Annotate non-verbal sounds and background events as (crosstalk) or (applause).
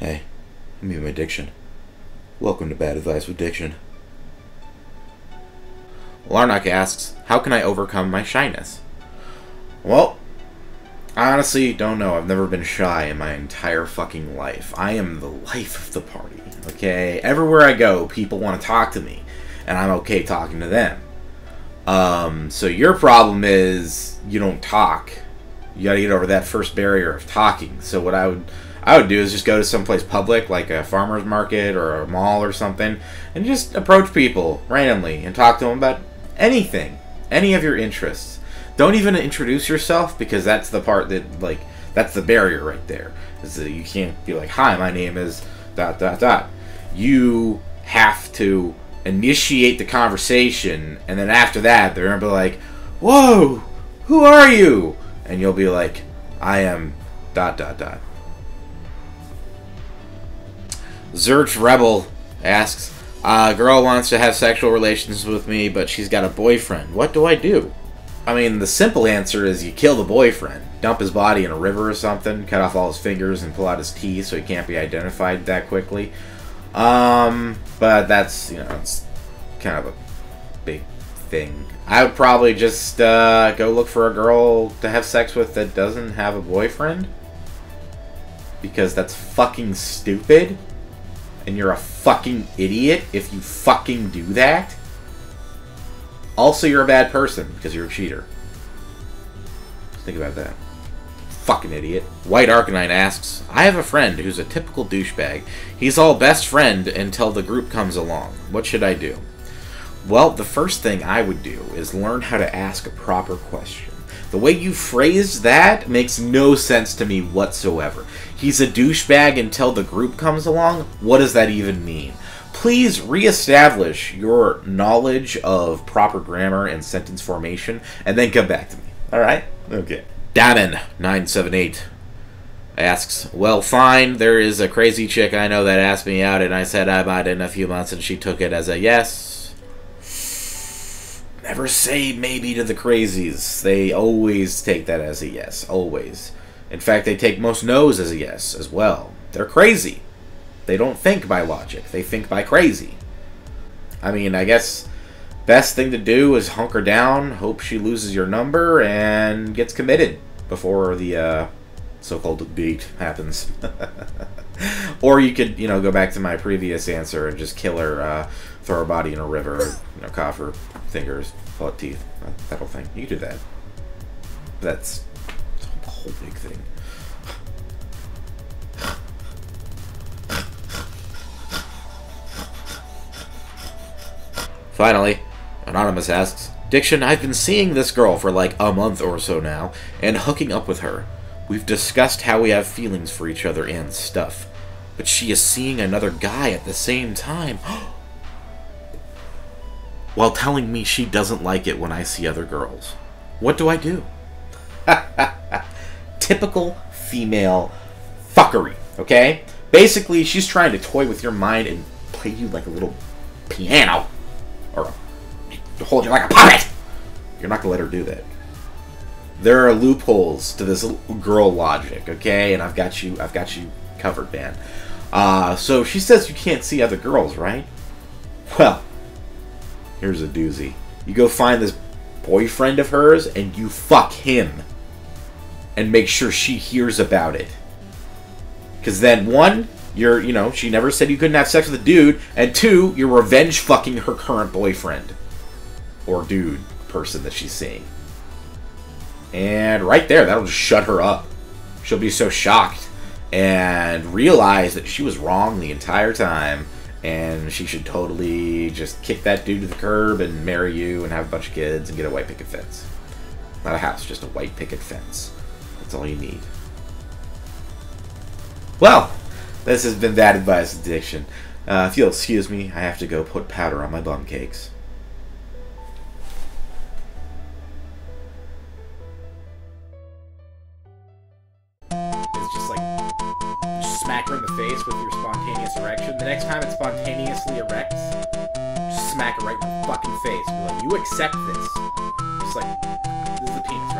Hey, I'm EatMyDiction. Welcome to Bad Advice with Diction. Larnock asks, How can I overcome my shyness? Well, I honestly don't know. I've never been shy in my entire fucking life. I am the life of the party, okay? Everywhere I go, people want to talk to me, and I'm okay talking to them. Um, so your problem is you don't talk. You gotta get over that first barrier of talking. So what I would I would do is just go to someplace public, like a farmer's market or a mall or something, and just approach people randomly and talk to them about anything, any of your interests. Don't even introduce yourself because that's the part that like that's the barrier right there. Is that you can't be like, "Hi, my name is dot dot dot." You have to initiate the conversation, and then after that, they're gonna be like, "Whoa, who are you?" And you'll be like, "I am dot dot dot." Zerch Rebel asks, "A girl wants to have sexual relations with me, but she's got a boyfriend. What do I do?" I mean, the simple answer is you kill the boyfriend, dump his body in a river or something, cut off all his fingers, and pull out his teeth so he can't be identified that quickly. Um, but that's you know it's kind of a big thing. I would probably just uh, go look for a girl to have sex with that doesn't have a boyfriend because that's fucking stupid and you're a fucking idiot if you fucking do that. Also, you're a bad person because you're a cheater. Think about that. Fucking idiot. White Arcanine asks, I have a friend who's a typical douchebag. He's all best friend until the group comes along. What should I do? Well, the first thing I would do is learn how to ask a proper question. The way you phrased that makes no sense to me whatsoever. He's a douchebag until the group comes along? What does that even mean? Please reestablish your knowledge of proper grammar and sentence formation and then come back to me. Alright? Okay. Damon978 asks, Well, fine, there is a crazy chick I know that asked me out, and I said I might in a few months, and she took it as a yes. Never say maybe to the crazies. They always take that as a yes. Always. In fact, they take most no's as a yes as well. They're crazy. They don't think by logic, they think by crazy. I mean, I guess best thing to do is hunker down, hope she loses your number, and gets committed before the uh, so-called beat happens. (laughs) or you could, you know, go back to my previous answer and just kill her, uh, throw her body in a river, you know, cough her fingers, pull out teeth, that whole thing. You do that. That's the whole big thing. Finally, Anonymous asks, Diction, I've been seeing this girl for like a month or so now, and hooking up with her. We've discussed how we have feelings for each other and stuff. But she is seeing another guy at the same time. (gasps) Oh, While telling me she doesn't like it when I see other girls. What do I do? (laughs) Typical female fuckery, okay? Basically, she's trying to toy with your mind and play you like a little piano. Or hold you like a puppet. You're not gonna let her do that. There are loopholes to this girl logic, okay? And I've got you, I've got you covered, man. Uh, so she says you can't see other girls, right? Well, here's a doozy. You go find this boyfriend of hers and you fuck him. And make sure she hears about it. Because then, one, you're, you know, she never said you couldn't have sex with a dude. And two, you're revenge fucking her current boyfriend. Or dude person that she's seeing. And right there, that'll just shut her up. She'll be so shocked and realize that she was wrong the entire time and she should totally just kick that dude to the curb and marry you and have a bunch of kids and get a white picket fence. Not a house, just a white picket fence. That's all you need. Well, this has been Bad Advice Addiction. Uh, if you'll excuse me, I have to go put powder on my bum cakes. Face with your spontaneous erection. The next time it spontaneously erects, just smack it right in the fucking face. Be like, you accept this. Just like, this is the penis, right?